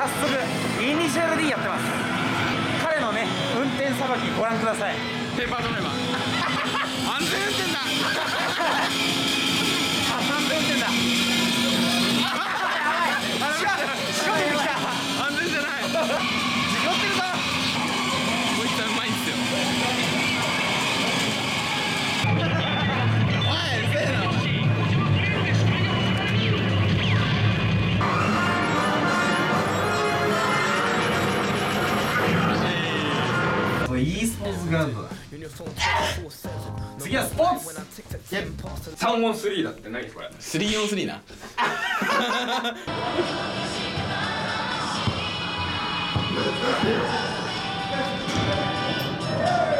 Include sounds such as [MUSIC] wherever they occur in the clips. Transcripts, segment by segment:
早速イニシャル D やってます。彼のね運転さばきご覧ください。ペーパードライバー。[LAUGHS] 安全運転だ次はスポーツ3オン3だって何これ 3on3 な Yeah. [LAUGHS]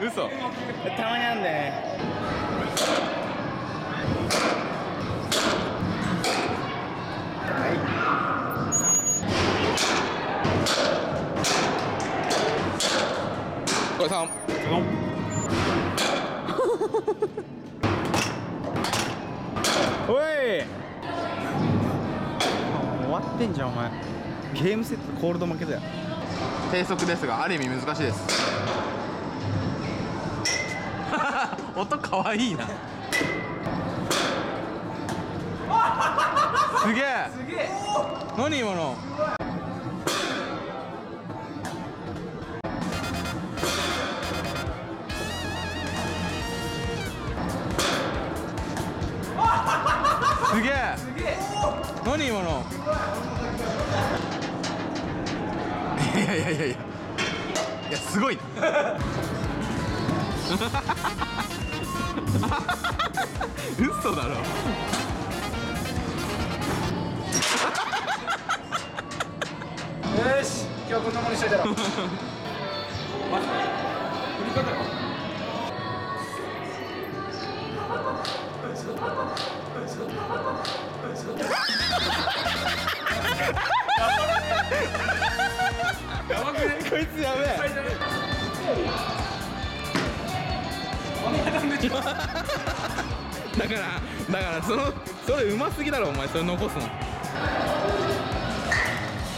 嘘たまにあんだよねこれ3おい。終わってんじゃんお前。ゲームセットコールド負けだよ低速ですがある意味難しいです。[LAUGHS] 音かわいいな。[LAUGHS] すげえ。何今の。[LAUGHS] すげえ。何今のいやいやいやいやいやすごい。な嘘だろ。よし今日はこんなもんにしといたろ [LAUGHS] だからだからそのそれうますぎだろお前それ残すの。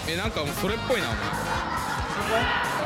えなんかもうそれっぽいなお前。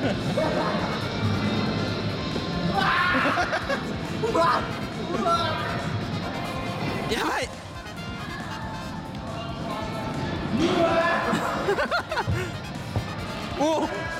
うわうわやばい。お [LAUGHS]